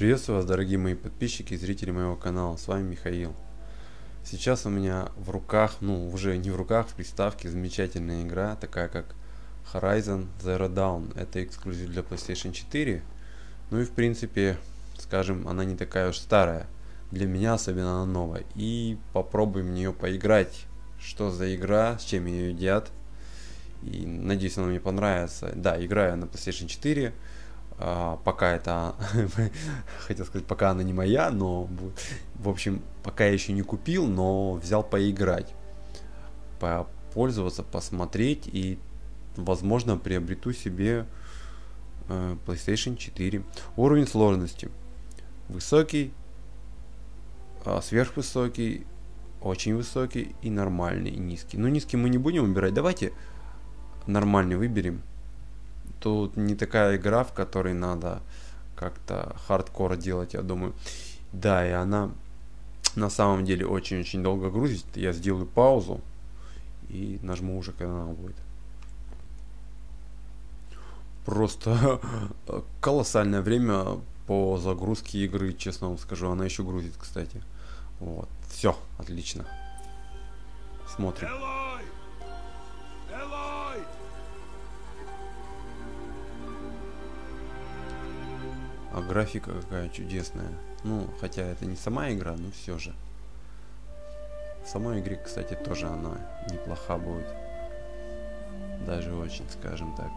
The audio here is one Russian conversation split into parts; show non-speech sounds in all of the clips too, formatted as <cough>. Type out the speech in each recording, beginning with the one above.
Приветствую вас, дорогие мои подписчики и зрители моего канала. С вами Михаил. Сейчас у меня в руках, ну уже не в руках, в приставке замечательная игра, такая как Horizon Zero Dawn. Это эксклюзив для PlayStation 4. Ну и в принципе, скажем, она не такая уж старая. Для меня особенно она новая. И попробуем в нее поиграть. Что за игра, с чем ее едят. И надеюсь, она мне понравится. Да, играю на PlayStation 4. А, пока это, <laughs> хотел сказать, пока она не моя, но, в общем, пока я еще не купил, но взял поиграть, попользоваться, посмотреть и, возможно, приобрету себе э, PlayStation 4. Уровень сложности высокий, а, сверхвысокий, очень высокий и нормальный, и низкий. Но низкий мы не будем выбирать, давайте нормальный выберем тут не такая игра, в которой надо как-то хардкор делать, я думаю. Да, и она на самом деле очень-очень долго грузит. Я сделаю паузу и нажму уже, когда она будет. Просто <laughs> колоссальное время по загрузке игры, честно вам скажу. Она еще грузит, кстати. Вот. Все, отлично. Смотрим. А графика какая чудесная. Ну, хотя это не сама игра, но все же. В самой игре, кстати, тоже она неплоха будет. Даже очень, скажем так.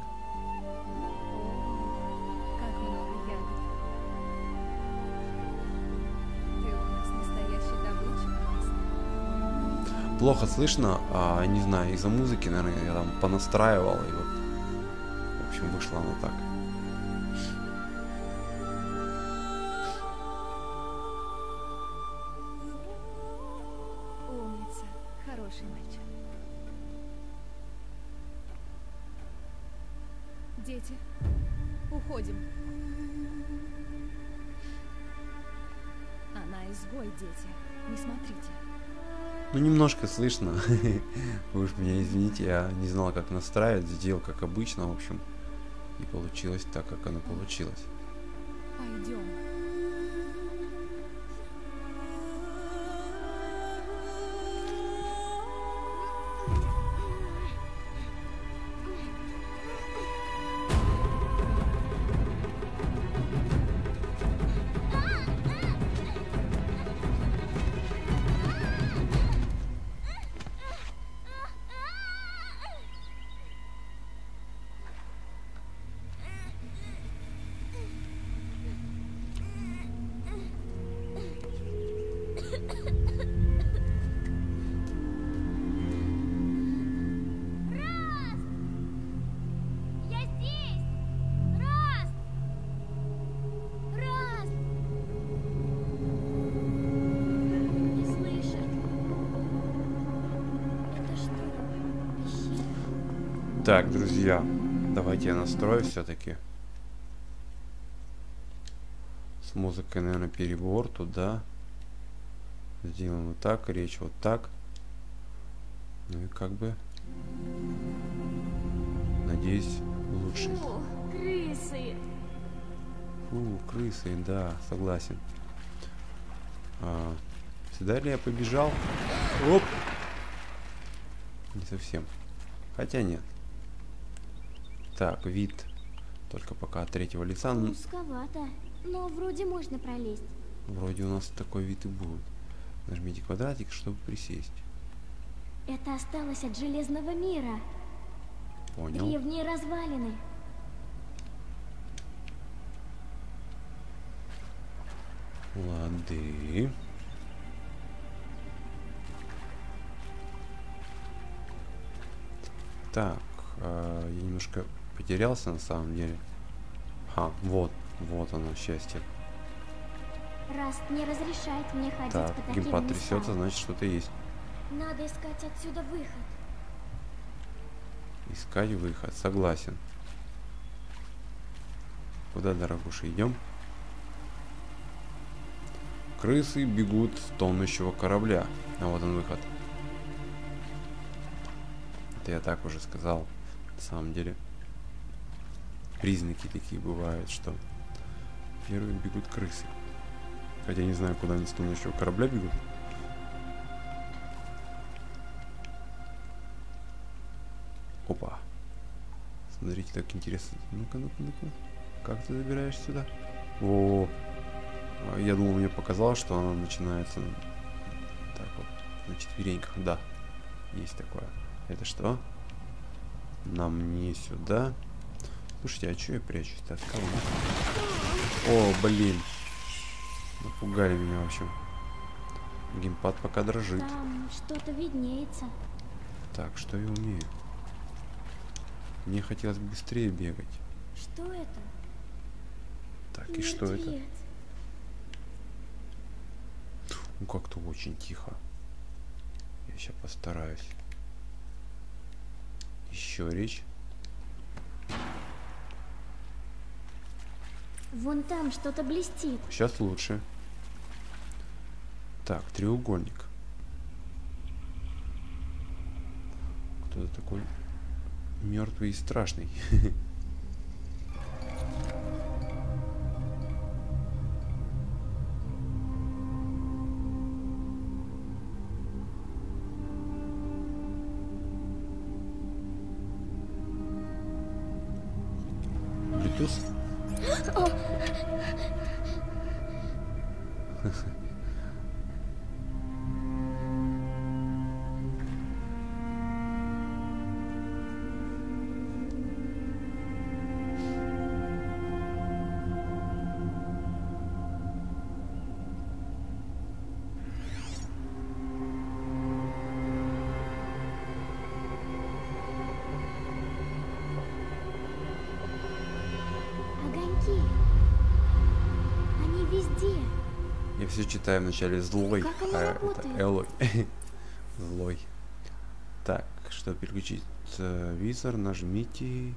Плохо слышно, а не знаю, из-за музыки, наверное, я там понастраивал и вот, в общем, вышло оно так. Слышно. <laughs> Вы уж меня извините, я не знал, как настраивать. Сделал как обычно, в общем. И получилось так, как оно получилось. Пойдем. Так, друзья, давайте я настрою все-таки. С музыкой, наверное, перебор туда. Сделаем вот так, речь вот так. Ну и как бы... Надеюсь, лучше. Фу, крысы. Фу, крысы, да, согласен. А, сюда ли я побежал? Оп! Не совсем. Хотя нет. Так, вид. Только пока от третьего лица. Узковато, но вроде можно пролезть. Вроде у нас такой вид и будет. Нажмите квадратик, чтобы присесть. Это осталось от Железного мира. Понял. Древние развалины. Лады. Так, э, я немножко потерялся на самом деле. А, вот, вот оно, счастье. Раст не разрешает мне ходить Так, по таким геймпад трясется, значит что-то есть. Надо искать отсюда выход. Искать выход, согласен. Куда, дорогуша, идем? Крысы бегут с тонущего корабля. А вот он выход. Это я так уже сказал. На самом деле. Признаки такие бывают, что Первые бегут крысы. Хотя не знаю, куда они с тонущего корабля бегут. Опа. Смотрите, так интересно. Ну-ка, ну-ка, ну-ка. Как ты забираешься сюда? О, а, я думал, мне показалось, что она начинается так вот, на четвереньках. Да, есть такое. Это что? Нам не сюда. Слушайте, а что я прячусь-то от кого? О, блин. Напугали меня, в общем. Геймпад пока дрожит. Там что-то виднеется. Так, что я умею? Мне хотелось быстрее бегать. Что это? Так, и что это? Мертвец. Ну, как-то очень тихо. Я сейчас постараюсь. Еще речь. Вон там что-то блестит. Сейчас лучше. Так, треугольник. Кто-то такой мертвый и страшный. <laughs> читаю вначале злой, а это? Элой. <laughs> злой. Так, чтобы переключить э, визор, нажмите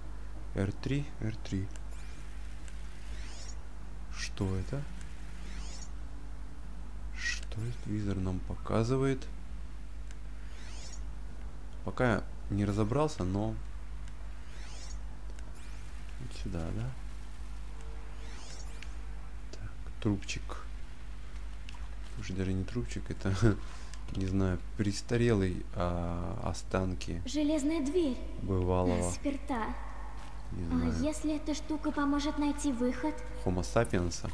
R3, R3. Что это? Что этот визор нам показывает? Пока не разобрался, но... Вот сюда, да? Так, трубчик. Уже даже не трубчик, это, <laughs> не знаю, престарелый а, останки Железная дверь. бывалого, Сперта. не А знаю, если эта штука поможет найти выход? Homo sapiens.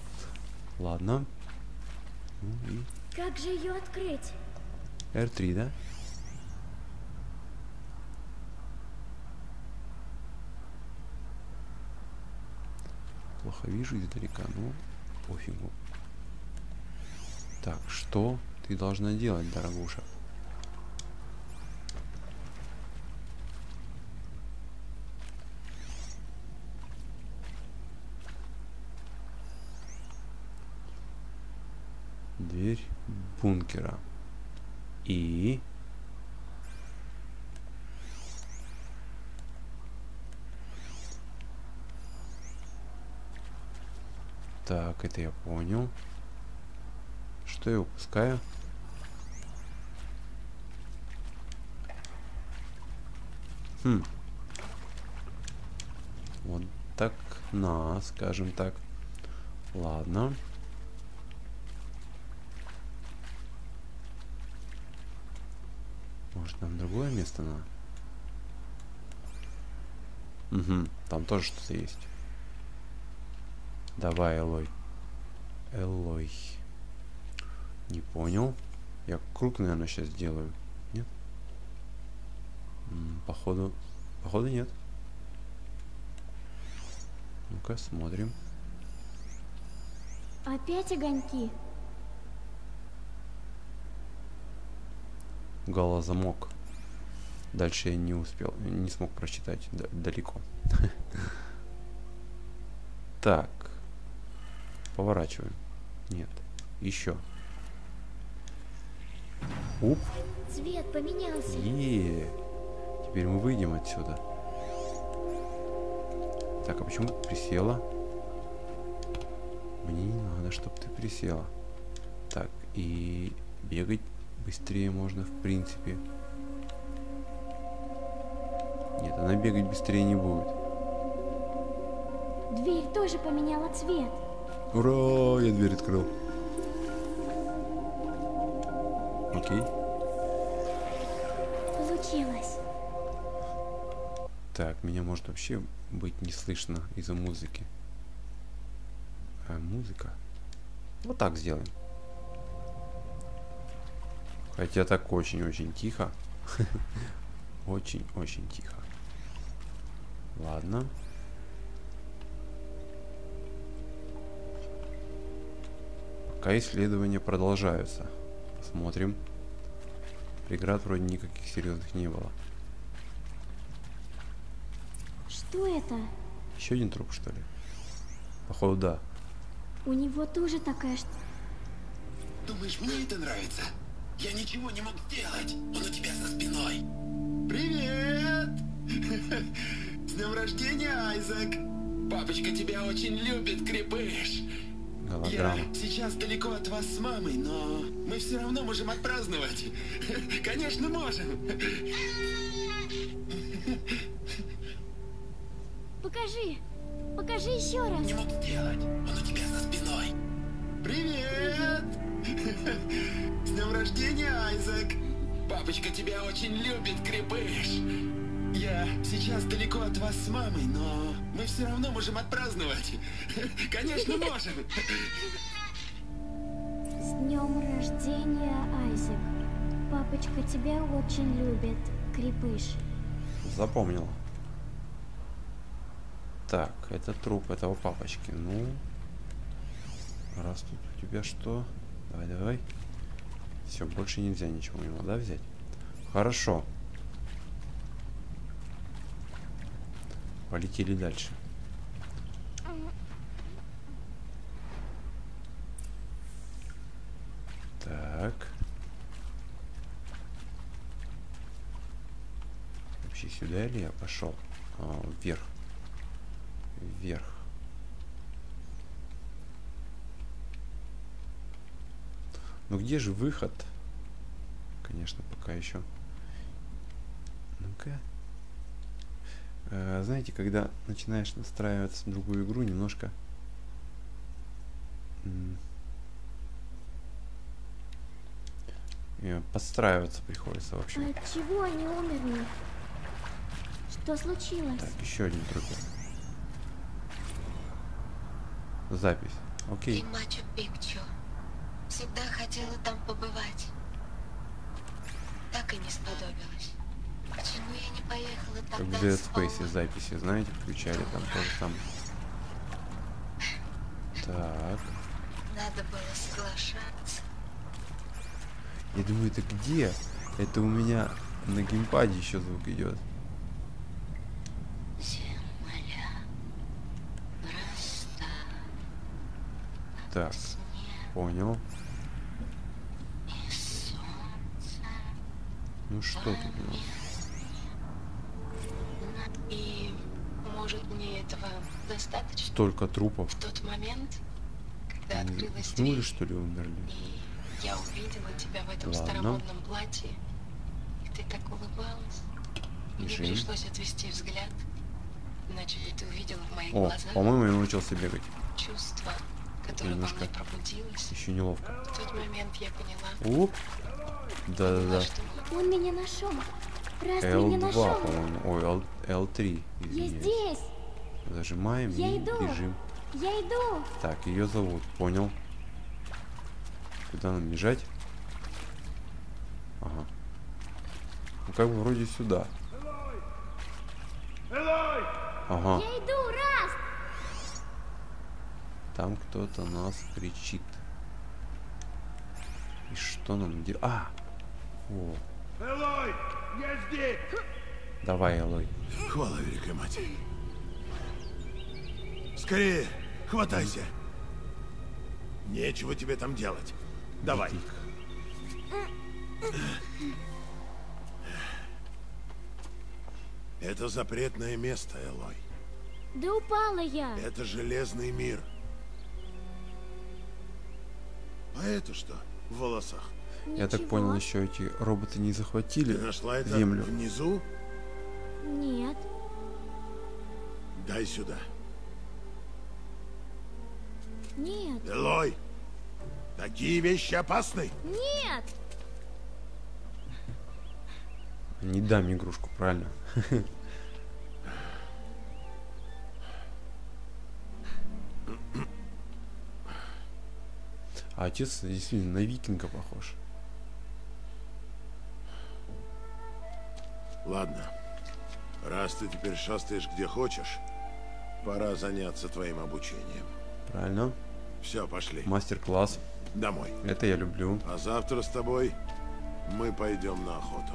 Ладно. Ну и Как же ее открыть? R3, да? Плохо вижу издалека, ну пофигу. Так, что ты должна делать, дорогуша? Дверь бункера. И... Так, это я понял. Что я упускаю? Хм. Вот так на, скажем так. Ладно. Может, нам другое место надо? Угу, там тоже что-то есть. Давай, Элой. Элой. Не понял. Я круг, наверное, сейчас сделаю. Нет? М, Походу... Походу нет. Ну-ка, смотрим. Опять огоньки. Голозамок. Дальше я не успел, не смог прочитать д- далеко. <laughs> Так. Поворачиваем. Нет. Еще. Уп. Цвет поменялся. Е. Теперь мы выйдем отсюда. Так, а почему ты присела? Мне не надо, чтобы ты присела. Так, и бегать быстрее можно, в принципе. Нет, она бегать быстрее не будет. Дверь тоже поменяла цвет. Ура, я дверь открыл. Окей. Получилось. Так, меня может вообще быть не слышно из-за музыки. А, музыка. Вот так сделаем. Хотя так очень-очень тихо. <laughs> Очень-очень тихо. Ладно. Пока исследования продолжаются. Посмотрим. Преград вроде никаких серьезных не было. Что это? Еще один труп, что ли? Походу, да. У него тоже такая ш... Думаешь, мне это нравится? Я ничего не мог сделать. Он у тебя за спиной. Привет! <laughs> С днем рождения, Айзек! Папочка тебя очень любит, крепыш. Я Голограмма. сейчас далеко от вас с мамой, но мы все равно можем отпраздновать. <laughs> Конечно, можем. Покажи! Покажи еще раз! Не мог сделать. Он у тебя за спиной. Привет! <laughs> С днем рождения, Айзек! Папочка тебя очень любит, крепыш. Я сейчас далеко от вас с мамой, но мы все равно можем отпраздновать. Конечно, можем. С днем рождения, Айзек. Папочка тебя очень любит, Крепыш. Запомнил. Так, это труп этого папочки. Ну, раз тут у тебя что? Давай, давай. Все, больше нельзя ничего у него, да, взять? Хорошо. Полетели дальше. Так. Вообще сюда или я пошел? А, вверх. Вверх. Ну где же выход? Конечно, пока еще. Ну-ка. Э, знаете, когда начинаешь настраиваться другую игру, немножко подстраиваться приходится, в общем. А от чего они умерли? Что случилось? Так, еще один трупер. Запись. Окей. И Мачу-Пикчу. Всегда хотела там побывать. Так и не сподобилась. Как в Dead Space записи, знаете, включали там тоже там. Так. Надо было соглашаться. Я думаю, это где? Это у меня на геймпаде еще звук идет. Так, понял. и солнце. Ну что тут у нас? И может мне этого достаточно? Столько трупов. В тот момент, когда Они открылась уснули, дверь, что ли, умерли? и я увидела тебя в этом Ладно. старомодном платье, и ты так улыбалась. Мне Бежим. пришлось отвести взгляд, иначе бы ты увидела в моих О, глазах по-моему, я научился бегать. чувство, которое немножко во мне пробудилось. Еще неловко. В тот момент я поняла, Оп. Да-да-да. Он меня нашел. Раз меня L2, нашел. по-моему. Ой, L, L3. Я Извиняюсь. здесь. Зажимаем Я и иду. бежим. Я иду. Так, ее зовут, понял. Куда нам бежать? Ага. Ну как бы вроде сюда. Ага, Я иду, раз. там кто-то нас кричит. И что нам делать? А! О, Элой, я здесь! давай, Элой. Хвала Великой Матери. Скорее, хватайся. Нечего тебе там делать. Давай. Это запретное место, Элой. Да упала я. Это железный мир. А это что в волосах? Я так Ничего. понял, еще эти роботы не захватили Ты нашла это землю. внизу? Нет. Дай сюда. Нет, Элой, такие вещи опасны. нет! Не дам игрушку, правильно? А отец действительно на викинга похож. Ладно, раз ты теперь шастаешь где хочешь, пора заняться твоим обучением. Правильно? Все, пошли. Мастер-класс. Домой. Это я люблю. А завтра с тобой мы пойдем на охоту.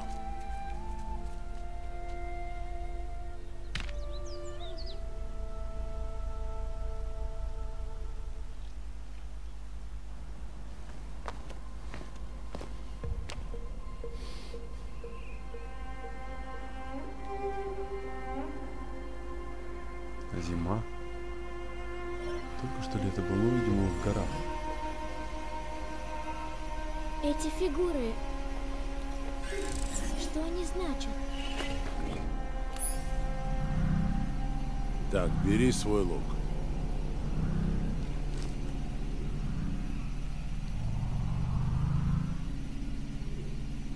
Свой лук.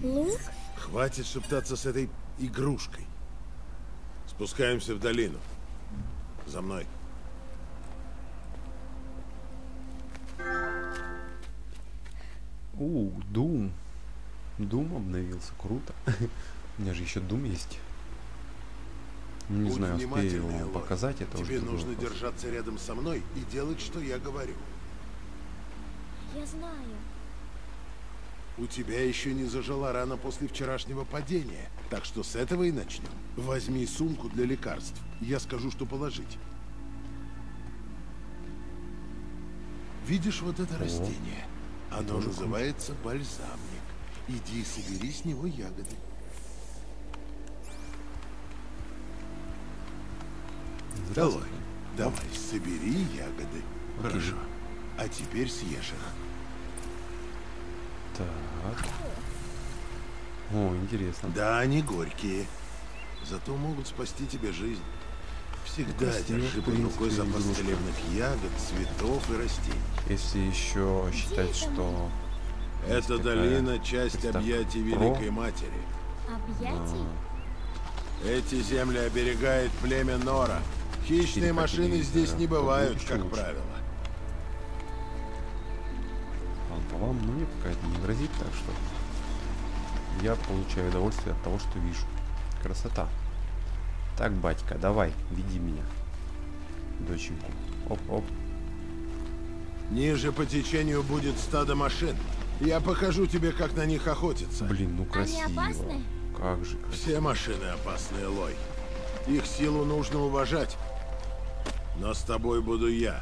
Лук? Хватит шептаться с этой игрушкой. Спускаемся в долину. За мной. У, Дум. Дум обновился, круто. <laughs> У меня же еще Дум есть. Ну, не Будь знаю, успею внимательный, вам показать это уже Тебе другой нужно вопрос. держаться рядом со мной и делать, что я говорю. Я знаю. У тебя еще не зажила рана после вчерашнего падения, так что с этого и начнем. Возьми сумку для лекарств. Я скажу, что положить. Видишь вот это растение? Оно тоже называется бальзамник. Иди и собери с него ягоды. Здравствуй. Элой, давай, собери ягоды. Окей. Хорошо. А теперь съешь их. Так. О, интересно. Да, они горькие. Зато могут спасти тебе жизнь. Всегда красиво, держи под рукой запас целебных ягод, цветов и растений. Если еще считать, что Эта долина — часть объятий «про». Великой Матери. Объятий? Эти земли оберегает племя Нора. Хищные машины здесь не бывают, как правило. по вам, но мне пока это не грозит, так что я получаю удовольствие от того, что вижу. Красота. Так, батька, давай, веди меня. Доченьку. Оп-оп. Ниже по течению будет стадо машин. Я покажу тебе, как на них охотиться. Блин, ну Они красиво. опасны? Как же красиво. Все машины опасные, Лой. Их силу нужно уважать. Но с тобой буду я.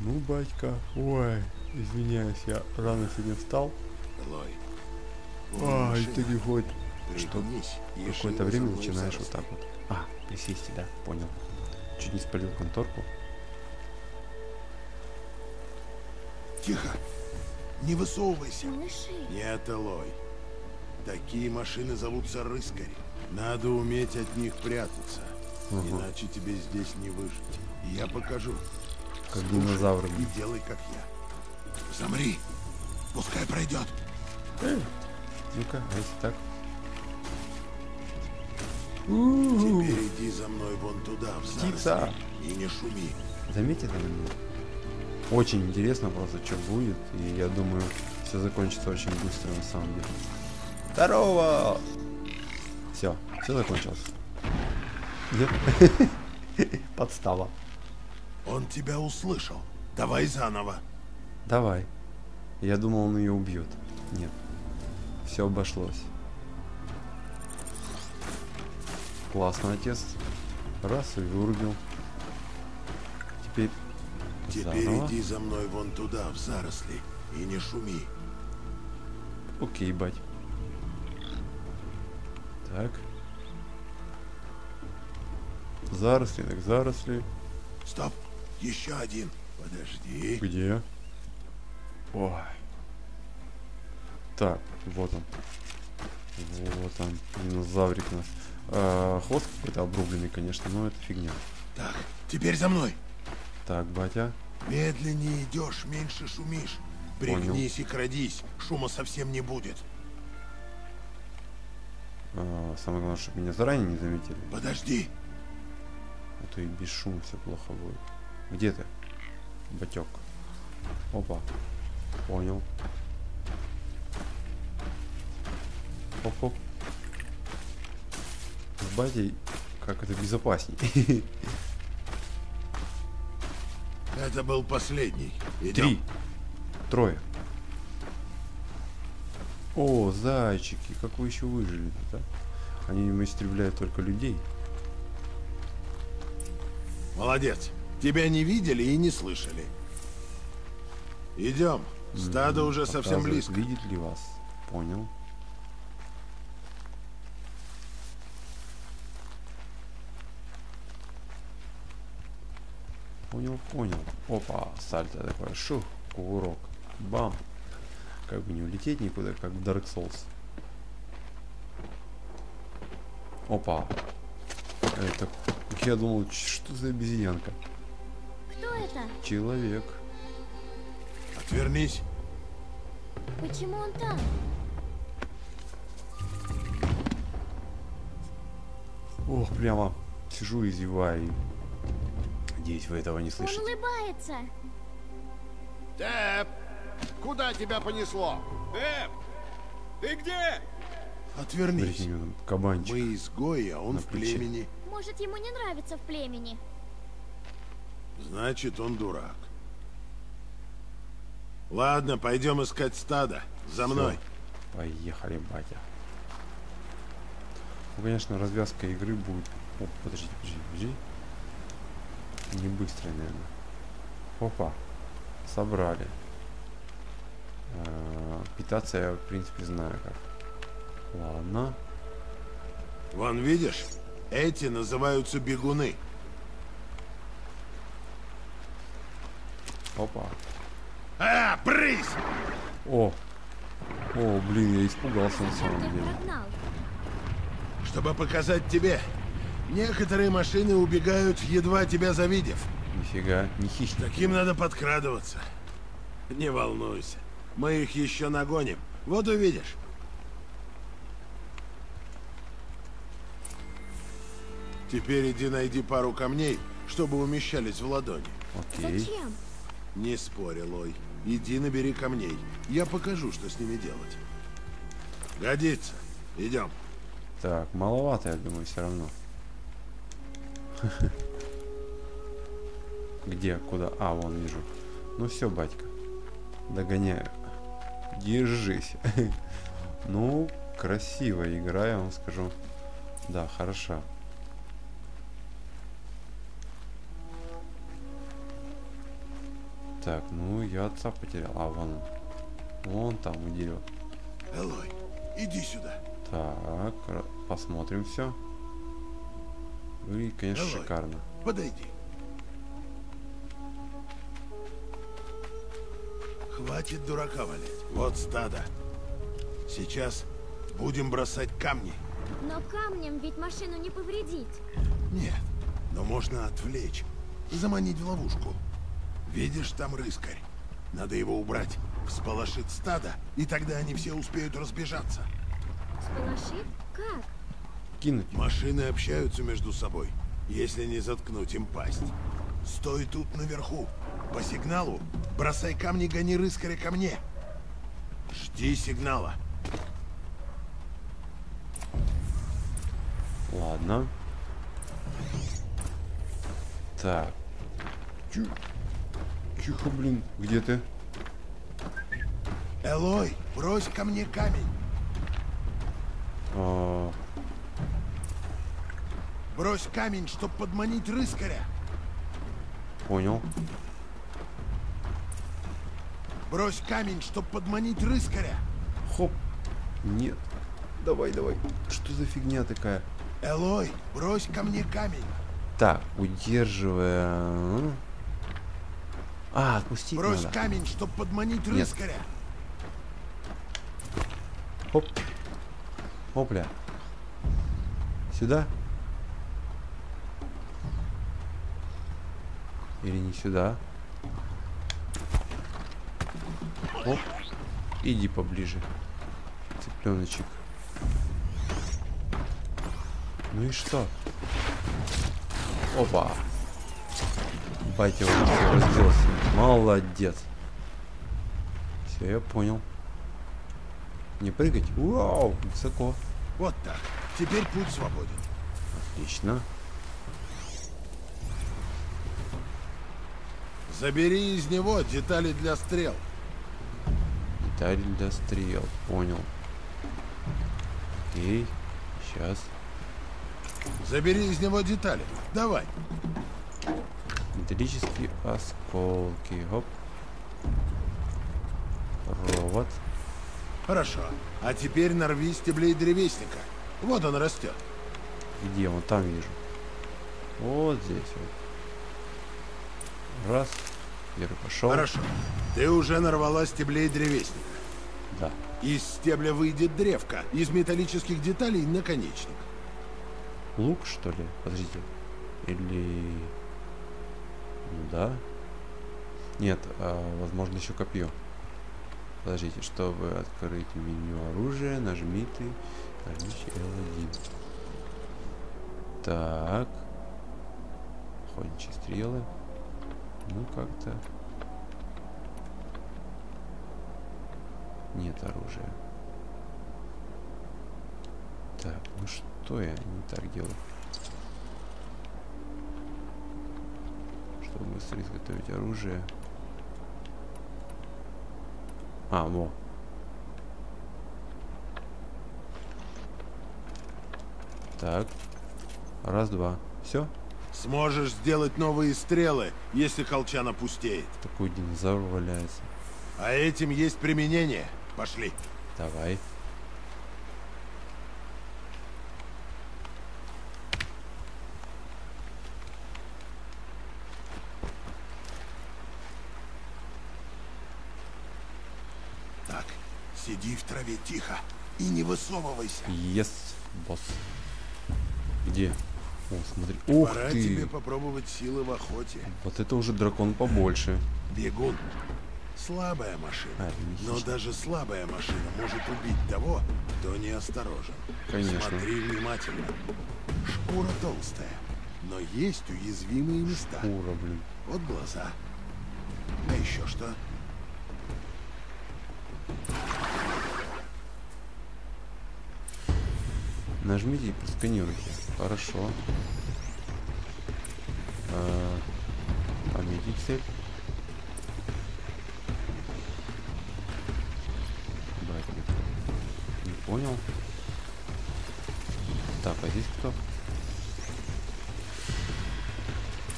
Ну, батька, ой, извиняюсь, я рано сегодня встал. Лой. А, и ты не хоть шире какое-то время начинаешь вот так вот. А, присесть, да, понял. Чуть не спалил конторку. Тихо. Не высовывайся. Нет, Элой. Такие машины зовутся рыскари. Надо уметь от них прятаться. Ага. Иначе тебе здесь не выжить. Я покажу. Как Слушай динозавры. И делай, как я. Замри. Пускай пройдет. Ну-ка, а если так? Теперь иди за мной вон туда, в Птица. И не шуми. Заметьте там меня? Очень интересно просто, что будет. И я думаю, все закончится очень быстро на самом деле. Здорово! Все, все закончилось. <laughs> Подстава. Он тебя услышал. Давай заново. Давай. Я думал, он ее убьет. Нет. Все обошлось. Классно, отец. Раз и вырубил. Теперь Теперь заново. иди за мной вон туда, в заросли. И не шуми. Окей, бать. Так. Заросли, так заросли. Стоп. Еще один. Подожди. Где? Ой. Так, вот он. Вот он. Динозаврик нас. А, хвост какой-то обрубленный, конечно, но это фигня. Так, теперь за мной. Так, батя. Медленнее идешь, меньше шумишь. Понял. Пригнись и крадись, шума совсем не будет. А, самое главное, чтобы меня заранее не заметили. Подожди. А то и без шума все плохо будет. Где ты? Батек. Опа. Понял. Оп-оп. С батей как это безопасней. <laughs> Это был последний. Идем. Три. Трое. О, зайчики, как вы еще выжили да? Они им истребляют только людей. Молодец. Тебя не видели и не слышали. Идем. Стадо Мгм, уже совсем близко. Видит ли вас? Понял. Понял, понял. Опа, сальто такое. Шух, кувырок. Бам. Как бы не улететь никуда, как в Dark Souls. Опа. Это... Я думал, что за обезьянка? Кто это? Человек. Отвернись. Почему он там? Ох, прямо сижу и зеваю. Надеюсь, вы этого не Он слышите. улыбается. Тэп! Куда тебя понесло? Эп! Ты где? Отвернись. Смотрите, кабанчик. Мы изгои, а он в плече. племени. Может, ему не нравится в племени. Значит, он дурак. Ладно, пойдем искать стадо. За Всё. мной. Поехали, батя. Ну, конечно, развязка игры будет... О, подожди, подожди, подожди. Не быстрая, наверное. Опа. Собрали. А, питаться я, в принципе, знаю как. Ладно. Вон, видишь? Эти называются бегуны. Опа. А, брысь! О! О, блин, я испугался на самом деле. Чтобы показать тебе. Некоторые машины убегают, едва тебя завидев. Нифига, не хищник. Таким надо подкрадываться. Не волнуйся. Мы их еще нагоним. Вот увидишь. Теперь иди найди пару камней, чтобы умещались в ладони. Окей. Зачем? Не спорь, Лой. Иди набери камней. Я покажу, что с ними делать. Годится. Идем. Так, маловато, я думаю, все равно. <laughs> Где? Куда? А, вон вижу. Ну все, батька. Догоняю. Держись. <laughs> Ну, красивая игра, я вам скажу. Да, хороша. Так, ну я отца потерял. А, вон он. Вон там у дерева. Элой, иди сюда. Так, посмотрим все. Выглядит, конечно, Давай. шикарно. Подойди. Хватит дурака валять. Вот стадо. Сейчас будем бросать камни. Но камнем ведь машину не повредить. Нет, но можно отвлечь. Заманить в ловушку. Видишь, там рыскарь. Надо его убрать. Всполошит стадо, и тогда они все успеют разбежаться. Сполошит? Как? Кинуть. Машины общаются между собой, если не заткнуть им пасть. Стой тут наверху. По сигналу бросай камни, гони рыскаря ко мне. Жди сигнала. Ладно. Так. Чу- Тихо, блин. Где ты? Элой, брось ко мне камень. А, Брось камень, чтоб подманить рыскаря. понял. Брось камень, чтоб подманить рыскаря. Хоп. Нет. Давай, давай. Что за фигня такая? Элой, брось ко мне камень. Так, удерживая... А, отпустить Брось надо. камень, чтоб подманить Нет. рыскаря. Хоп. Опля. Сюда. Или не сюда? Оп. Иди поближе. Цыпленочек. Ну и что? Опа. Батя вот разбился. Молодец. Все, я понял. Не прыгать? Вау, высоко. Вот так. Теперь путь свободен. Отлично. Забери из него детали для стрел. Деталь для стрел. Понял. Окей. Сейчас. Забери из него детали. Давай. Металлические осколки. Хоп. Провод. Хорошо. А теперь нарви стеблей древесника. Вот он растет. Где? Вон там вижу. Вот здесь вот. Раз. Первый пошел. Хорошо. Ты уже нарвала стеблей древесника. Да. Из стебля выйдет древко. Из металлических деталей наконечник. Лук, что ли? Подождите. Или... Да. Нет, а, возможно еще копье. Подождите, чтобы открыть меню оружия, нажмите, нажмите L1. Так. Охотничьи стрелы. Ну как-то. Нет оружия. Так, ну что я не так делаю? Чтобы быстро изготовить оружие. А, во. Так. Раз, два. Все? Сможешь сделать новые стрелы, если колчан опустеет. Такой динозавр валяется. А этим есть применение. Пошли. Давай. Так, сиди в траве тихо и не высовывайся. Есть, босс. Где? О, смотри. Ух Пора ты! тебе попробовать силы в охоте. Вот это уже дракон побольше. Бегун. Слабая машина. А, Но даже слабая машина может убить того, кто неосторожен. Конечно. Смотри внимательно. Шкура толстая, но есть уязвимые места. Ура, блин. Вот глаза. А еще что? Нажмите и просканируйте. Хорошо. А, Пометить цель. Брать. Не понял. Так, а здесь кто?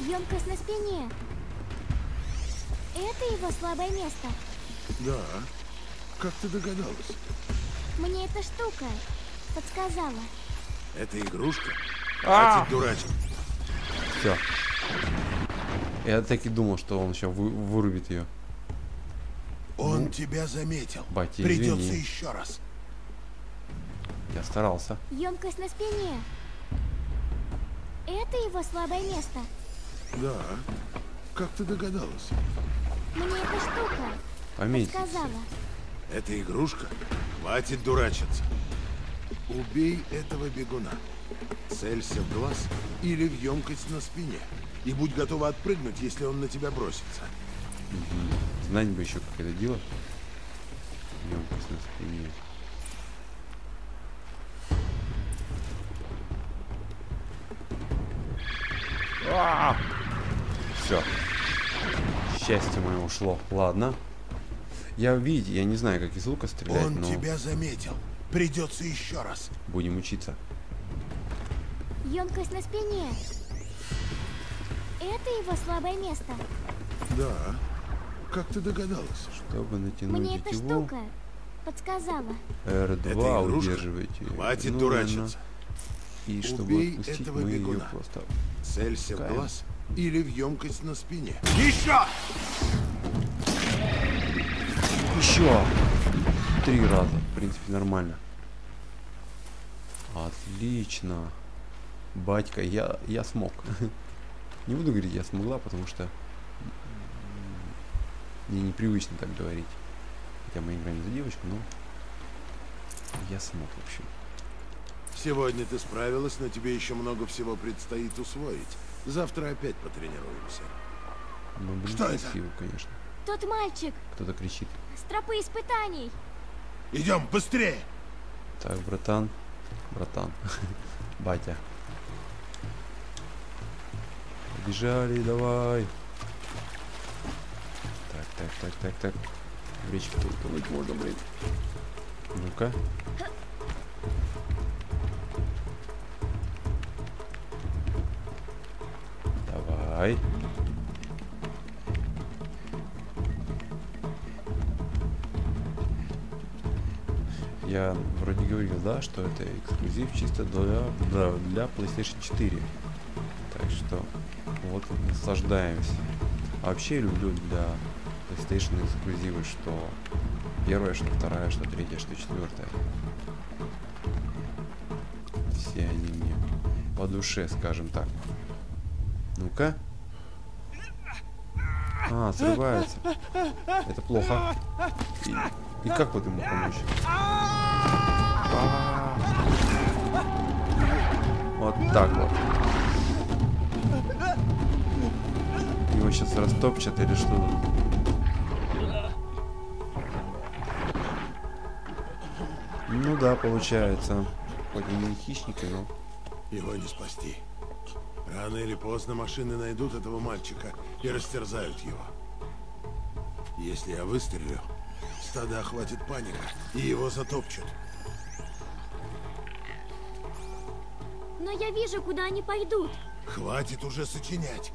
Емкость на спине. Это его слабое место. Да. Как ты догадалась? Мне эта штука подсказала. Это игрушка? А! Хватит дурачить. Все. Я так и думал, что он еще вы- вырубит ее. Он тебя заметил. батя, Придется извини. еще раз. Я старался. Емкость на спине. Это его слабое место. Да. Как ты догадалась? Мне эта штука Пометить. подсказала. Это игрушка? Хватит дурачиться. Убей этого бегуна. Целься в глаз или в емкость на спине. И будь готова отпрыгнуть, если он на тебя бросится. Знать бы еще, как это делать. Емкость на спине. Все. Счастье мое ушло. Ладно. Я, видите, я не знаю, как из лука стрелять, Он но тебя заметил. Придется еще раз. будем учиться. Емкость на спине. Это его слабое место. Да. Как ты догадалась? Чтобы натянуть Мне эта штука подсказала. Это R2 игрушка? удерживайте. Хватит Ну, дурачиться. И чтобы Убей отпустить, этого мы ее бегуна. просто... Целься в глаз или в емкость на спине. Еще! Еще! Три раза. В принципе, нормально. Отлично. Батька, я, я смог. <laughs> Не буду говорить, я смогла, потому что Мне непривычно так говорить. Хотя мы играем за девочку, но я смог, в общем. Сегодня ты справилась, но тебе еще много всего предстоит усвоить. Завтра опять потренируемся. Ну, блин, Что это? красиво, конечно. Тот мальчик Кто-то кричит. с тропы испытаний. Идем, быстрее! Так, братан, братан, <laughs> батя. Побежали, давай. Так, так, так, так, так. В речке утонуть можно, блин. Ну-ка. Давай. Я вроде говорил, да, что это эксклюзив чисто для, да, для PlayStation 4. Так что вот наслаждаемся. А вообще люблю для PlayStation эксклюзивы, что первая, что вторая, что третья, что четвертая. Все они мне по душе, скажем так. Ну-ка. А, срывается. Это плохо. И, и как вот ему помочь? А. Вот так вот. Его сейчас растопчат или что? Ну да, получается. Хоть и не хищники, но... Его не спасти. Рано или поздно машины найдут этого мальчика и растерзают его. Если я выстрелю, стада охватит паника, и его затопчут. Но я вижу, куда они пойдут. Хватит уже сочинять.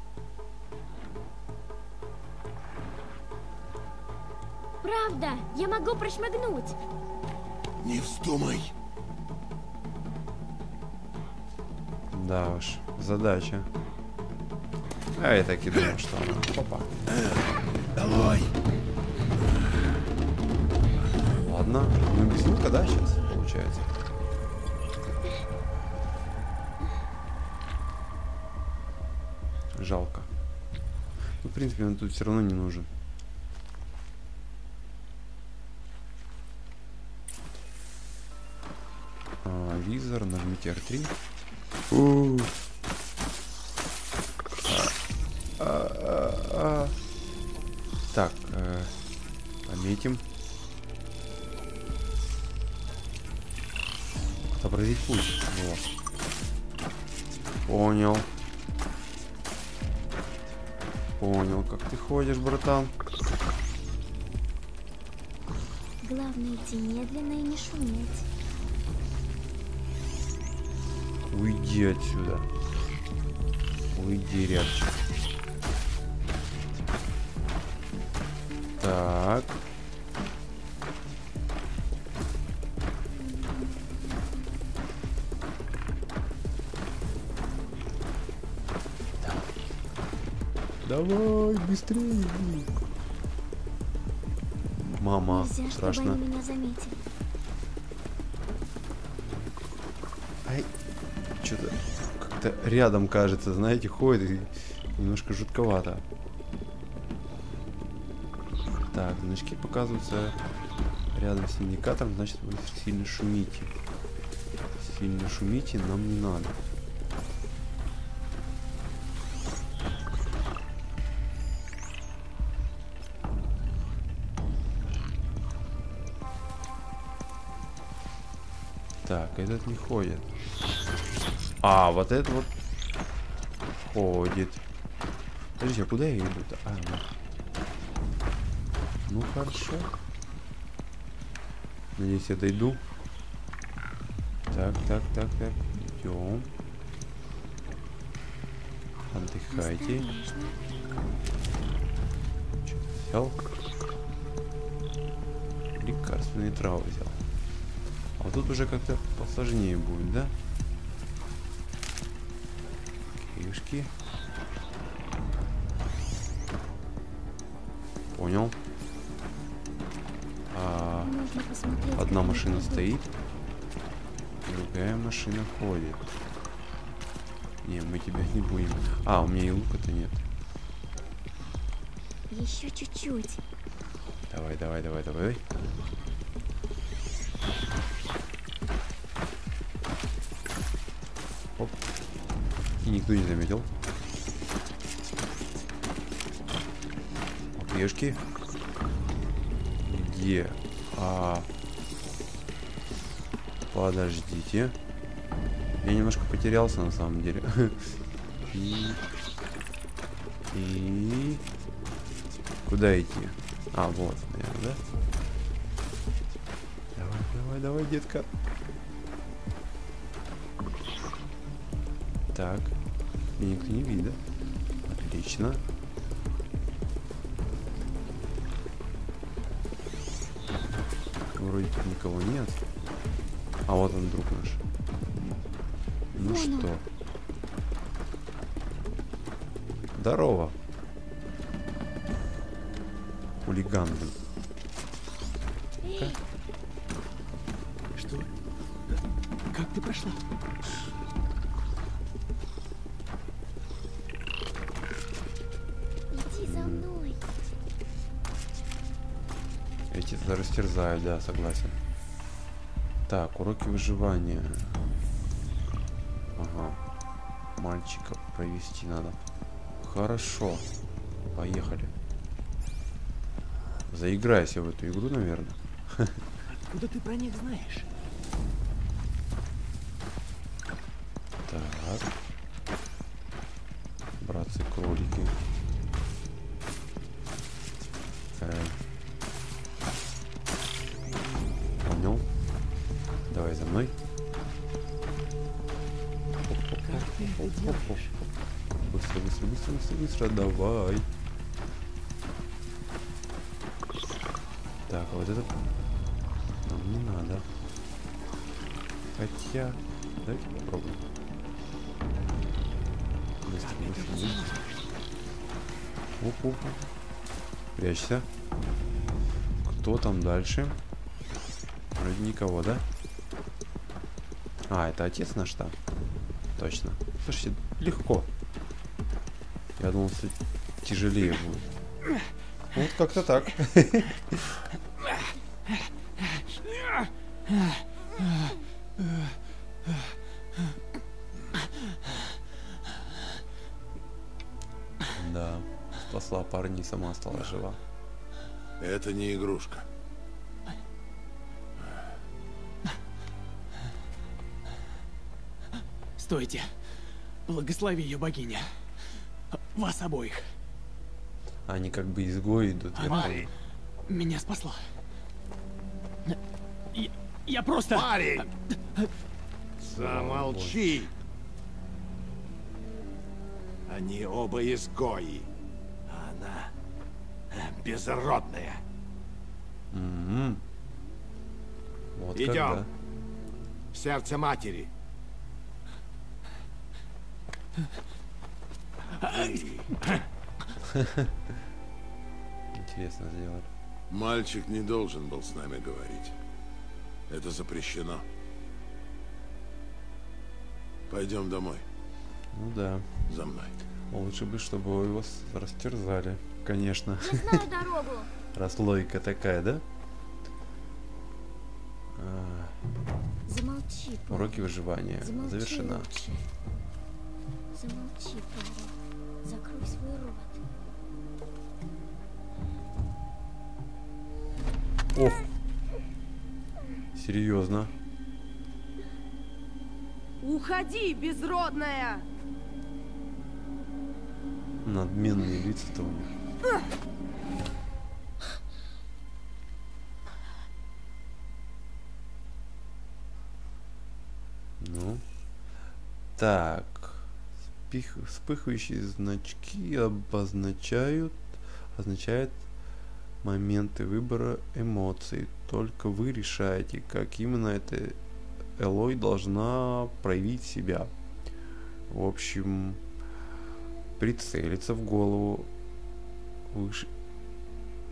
Правда, я могу прошмыгнуть. Не вздумай. Да уж, задача. А я так и думал, что она... Опа. Давай. Ладно. Ну, без лука, да, сейчас, получается? Жалко. Ну, в принципе, он тут все равно не нужен. А, визор, нажмите R3. У. А, а, а. Так, э, пометим. Отобразить путь. Вот. Понял. Понял, как ты ходишь, братан. Главное идти медленно и не шуметь. Уйди отсюда. Уйди, рябчик. Давай, быстрее. Мама, Нельзя, чтобы страшно. они меня заметили. Ай, что-то как-то рядом кажется, знаете, ходит и немножко жутковато. Так, значки показываются рядом с индикатором, значит вы сильно шумите. Сильно шумите нам не надо. Этот не ходит. А, вот этот вот ходит. Подождите, а куда я иду-то? А, вот. Ну хорошо. Надеюсь, я дойду. Так, так, так, так. Идем. Отдыхайте. Осторожно. Взял. Лекарственные травы взял. А вот тут уже как-то посложнее будет, да? Кишки. Понял. А, одна машина стоит, другая машина ходит. Не, мы тебя не будем. А, у меня и лука-то нет. Еще чуть-чуть. Давай, давай, давай, давай. Никто не заметил. Опешки. Где? А... Подождите. Я немножко потерялся на самом деле. <laughs> И... И... Куда идти? А, вот, наверное, да? Давай, давай, давай, детка. Не видит. Отлично. Вроде тут никого нет. А вот он, друг наш. Ну он. что? Здорово. Хулиган, да, согласен. Так, уроки выживания. Ага. Мальчика провести надо. Хорошо. Поехали. Заиграйся в эту игру, наверное. Откуда ты про них знаешь? Так. Братцы-кролики. Э. быстро, давай. Так, а вот это нам не надо. Хотя, давайте попробуем. Быстро, быстро, быстро. Оп, оп, оп. Прячься. Кто там дальше? Вроде никого, да? А, это отец наш там. Точно. Слушайте, легко. Я думал, все тяжелее будет. Вот как-то так. Да, спасла парня и сама стала жива. Это не игрушка. Стойте. Благослови ее богиня. Вас обоих. Они как бы изгои идут. я Она понял. меня спасла. Я, я просто... Парень! Замолчи! Они оба изгои. А она э, безродная. Мгм. Вот как, Идем. да. В сердце матери. Интересно сделали. Мальчик не должен был с нами говорить. Это запрещено. Пойдем домой. Ну да. За мной. Лучше бы, чтобы его растерзали. Конечно. Я знаю дорогу. <laughs> Раз логика такая, да? А, Замолчи, уроки выживания Замолчи завершена. лучше. Замолчи, парень. Закрой свой рот. Ох. Серьезно. Уходи, безродная! Надменные лица-то у них. Ну. Так. Спих- Вспыхивающие значки обозначают означает моменты выбора эмоций. Только вы решаете, как именно эта Элой должна проявить себя. В общем, прицелиться в голову, выш...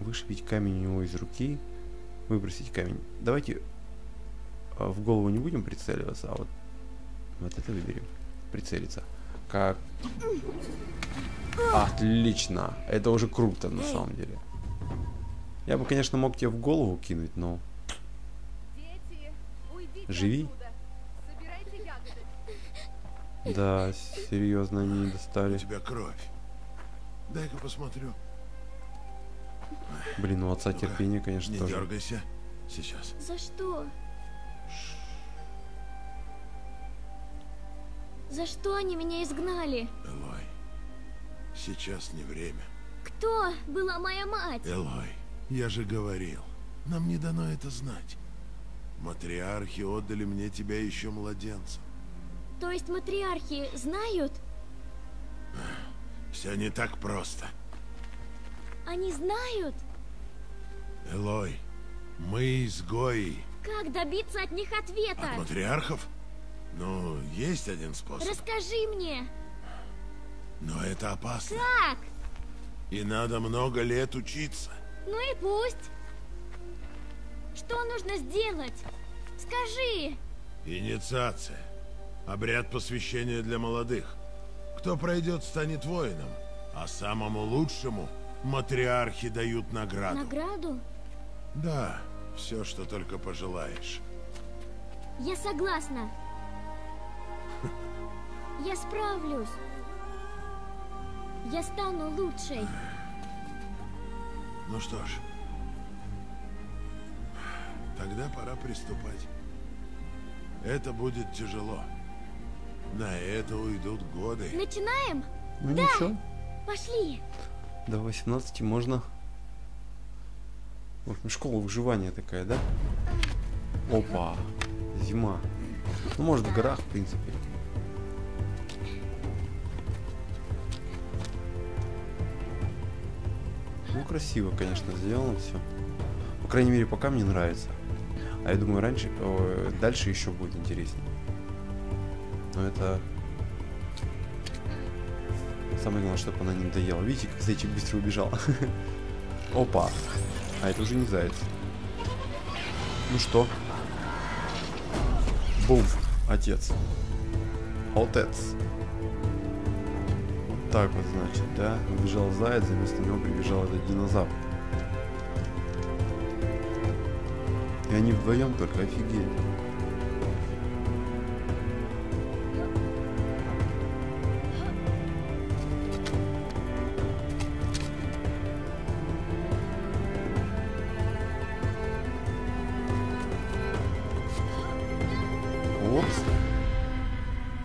вышибить камень у него из руки, выбросить камень. Давайте а, в голову не будем прицеливаться, а вот вот это выберем. Прицелиться. Как? Отлично. Это уже круто на самом деле. Я бы, конечно, мог тебе в голову кинуть, но... Живи. Да, серьезно они не У достали. тебя кровь. Дай-ка посмотрю. Блин, у отца Ну-ка, терпение, конечно, Не тоже. дергайся. Сейчас. За что? За что они меня изгнали? Элой, сейчас не время. Кто была моя мать? Элой, я же говорил, нам не дано это знать. Матриархи отдали мне тебя еще младенцем. То есть матриархи знают? Все не так просто. Они знают? Элой, мы изгои. Как добиться от них ответа? От матриархов? Ну, есть один способ. Расскажи мне, Но это опасно. как? И надо много лет учиться. Ну и пусть. Что нужно сделать? Скажи. Инициация. Обряд посвящения для молодых. Кто пройдет, станет воином. А самому лучшему матриархи дают награду. Награду? Да, все, что только пожелаешь. Я согласна. Я справлюсь. Я стану лучшей. Ну что ж, тогда пора приступать. Это будет тяжело. На это уйдут годы. Начинаем? Ну ничего, Пошли. до 18 можно. В общем, школа выживания такая, да? Опа, зима. Ну, может, в горах, в принципе. Ну, красиво, конечно, сделано все. По крайней мере, пока мне нравится. А я думаю, раньше, о, дальше еще будет интереснее. Но это... Самое главное, чтобы она не надоела. Видите, как зайчик быстро убежал? <laughs> Опа. А это уже не заяц. Ну что? Бум. Отец. Отец. Так вот, значит, да? Убежал заяц, вместо него прибежал этот динозавр. И они вдвоем только офигели. Опс.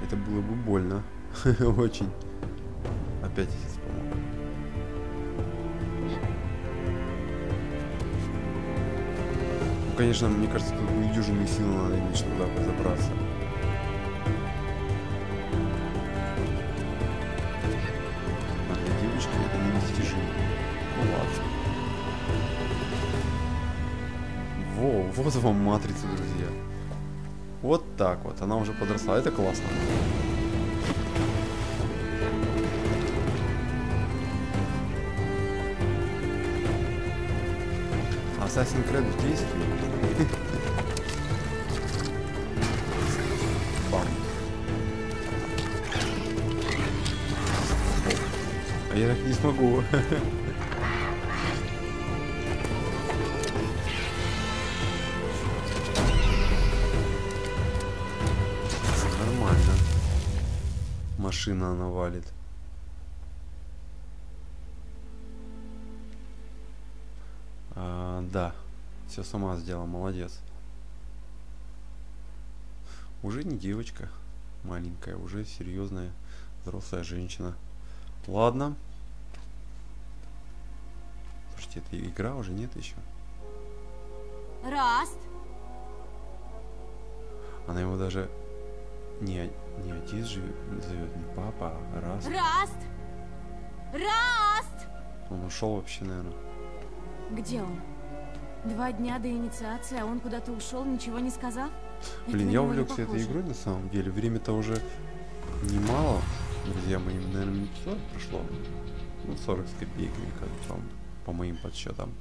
Это было бы больно. <laughs> Очень. Опять отец помог. Ну, конечно, мне кажется, тут недюжинные силы надо иметь, туда забраться. А для это недостижимо. Ну ладно. Во, вот вам матрица, друзья. Вот так вот, она уже подросла, это классно. Assassin's Creed в. Бам. А я так не смогу. <laughs> Нормально. Машина она валит. Все сама сделала, молодец. Уже не девочка маленькая, уже серьезная взрослая женщина. Ладно. Слушайте, это игра уже нет еще. Раст! Она его даже не, не отец же зовет, не папа, а раз. Раст! Раст! Он ушел вообще, наверное. Где он? Два дня до инициации, а он куда-то ушел, ничего не сказал? Это Блин, на я увлекся этой игрой на самом деле. Время-то уже немало. Друзья мои, наверное, минут 40 прошло. Ну, 40 с копейками, как там, по моим подсчетам.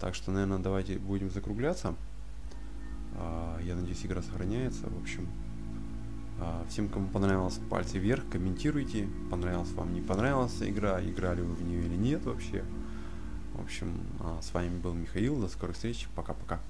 Так что, наверное, давайте будем закругляться. А, я надеюсь, игра сохраняется. В общем, а, всем, кому понравилось, пальцы вверх, комментируйте. Понравилась вам, не понравилась игра, играли вы в нее или нет вообще. В общем, а, с вами был Михаил. До скорых встреч. Пока-пока.